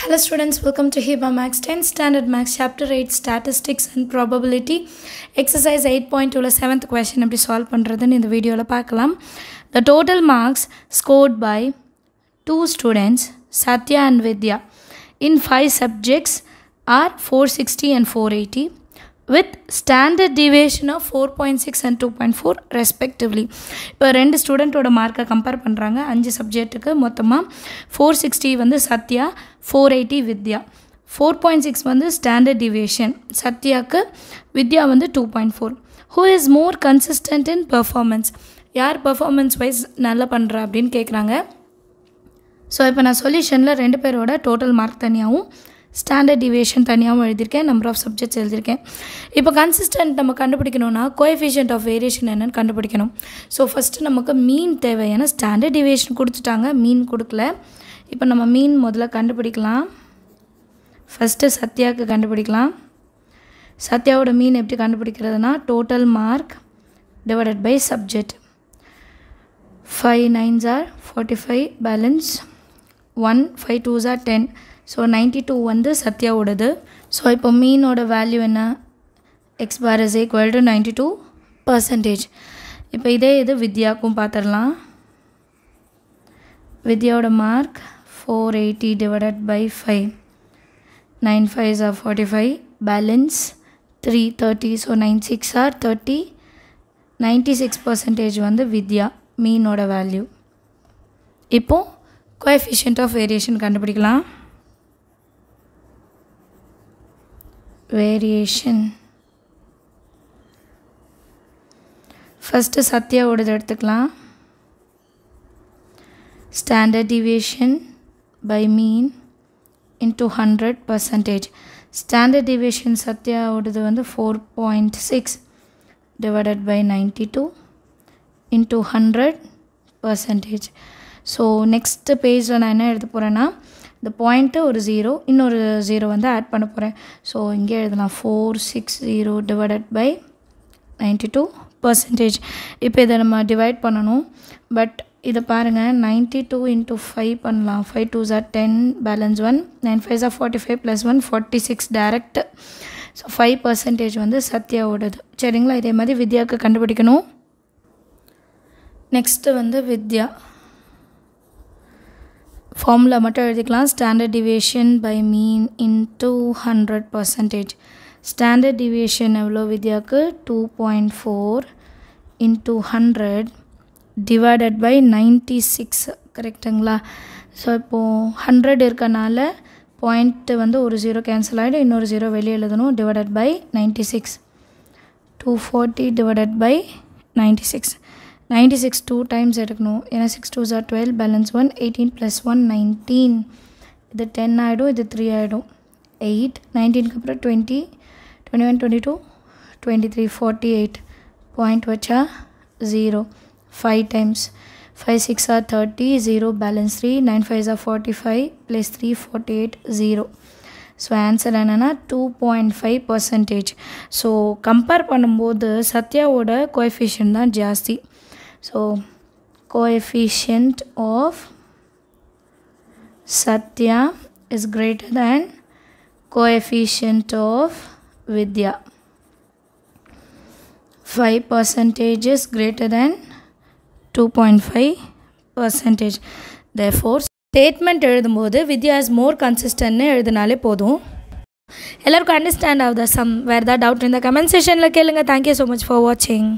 Hello students, welcome to Hiba Max 10 Standard Max Chapter 8 Statistics and Probability Exercise 8.2 7th question எப்படி solve பண்ணுறதுன்னு இந்த வீடியோவில் பார்க்கலாம் The total marks scored by two students, Satya and Vidya, in five subjects are 460 and 480 with standard டிவேஷனாக four point six and two point four respectively இப்போ ரெண்டு ஸ்டூடெண்ட்டோட மார்க்கை compare பண்ணுறாங்க அஞ்சு சப்ஜெக்ட்டுக்கு மொத்தமாக ஃபோர் சிக்ஸ்டி வந்து Sathya four eighty Vidya. Four point six வந்து standard deviation சத்யாவுக்கு வித்யா வந்து two point four who is more consistent in performance யார் பர்ஃபார்மன்ஸ் வைஸ் நல்லா பண்ணுறா அப்படின்னு கேட்குறாங்க ஸோ இப்போ நான் சொல்யூஷனில் ரெண்டு பேரோட டோட்டல் மார்க் தனியாகவும் ஸ்டாண்டர்ட் டிவியேஷன் தனியாகவும் எழுதியிருக்கேன் நம்பர் ஆஃப் சப்ஜெக்ட்ஸ் எழுதியிருக்கேன். இப்போ கன்சிஸ்டன்ட் நம்ம கண்டுபிடிக்கணும்னா கோஎஃபிஷியன்ட் ஆஃப் வேரியேஷன் என்னென்னு கண்டுபிடிக்கணும். ஸோ ஃபஸ்ட்டு நமக்கு மீன் தேவை ஏன்னா ஸ்டாண்டர்ட் டிவியேஷன் கொடுத்துட்டாங்க மீன் கொடுக்கல. இப்போ நம்ம மீன் முதல்ல கண்டுபிடிக்கலாம். ஃபஸ்ட்டு சத்யாவுக்கு கண்டுபிடிக்கலாம். சத்யாவோட மீன் எப்படி கண்டுபிடிக்கிறதுனா total mark divided by subject five nines are forty five balance one five twos are ten so ninety two வந்து சத்யாவோடது. ஸோ இப்போ மீனோட வேல்யூ என்ன? X bar is equal to ninety two percentage இப்போ இதே இது வித்யாவுக்கும் பார்த்துடலாம் வித்யாவோட mark four eighty divided by five nine five are forty five balance three thirty so nine six are thirty ninety six percentage வந்து வித்யா மீனோட value இப்போது coefficient of variation கண்டுபிடிக்கலாம். Variation first Sathya சத்யாவோடது எடுத்துக்கலாம். Standard deviation by mean into hundred percentage standard deviation உடது வந்து four point six divided by ninety two into hundred percentage so next பேஜில் நான் என்ன எடுத்து போகிறேன்னா இந்த பாயிண்ட்டு ஒரு ஜீரோ இன்னொரு ஜீரோ வந்து ஆட் பண்ண போகிறேன் ஸோ இங்கே எழுதலாம். Four six zero divided by ninety two percentage இப்போ இதை நம்ம டிவைட் பண்ணணும். பட் இதை பாருங்கள் நைன்ட்டி டூ இன்ட்டு ஃபைவ் பண்ணலாம். Five two are ten balance one nine five are forty five plus one forty six direct so five percentage வந்து சத்யாவோடது. சரிங்களா? இதே மாதிரி வித்யாவுக்கு கண்டுபிடிக்கணும். நெக்ஸ்ட்டு வந்து வித்யா. ஃபார்முலா மட்டும் எழுதிக்கலாம். Standard deviation by mean into hundred percentage standard deviation எவ்வளோ வித்யாவுக்கு two point four into hundred divided by ninety six கரெக்டுங்களா ஸோ இப்போது ஹண்ட்ரட் இருக்கனால பாயிண்ட்டு வந்து ஒரு ஜீரோ கேன்சல் ஆகிடும் இன்னொரு ஜீரோ வெளியே எழுதணும். Divided by ninety six two forty divided by ninety six ninety six two times எடுக்கணும். ஏன்னா six two are twelve balance one eighteen plus one nineteen இது டென் ஆகிடும் இது த்ரீ ஆகிடும் எயிட் நைன்டீனுக்கு அப்புறம் twenty twenty one twenty two twenty three forty eight point வச்சா zero five times five six are thirty zero balance three nine five are forty five plus three forty eight zero so answer என்னென்னா two point five percentage so compare பண்ணும்போது சத்யாவோட coefficient தான் ஜாஸ்தி. so coefficient of satya is greater than coefficient of vidya 5 percentage is greater than 2.5 percentage therefore statement எழுதும்போது Vidya is more கன்சிஸ்டன்ட்னு எழுதினாலே போதும் எல்லாருக்கும் understand ஆகுதா some வேறு ஏதாவது டவுட் இந்த கமெண்ட் செஷனில் கேளுங்க தேங்க்யூ ஸோ மச் ஃபார் வாட்சிங்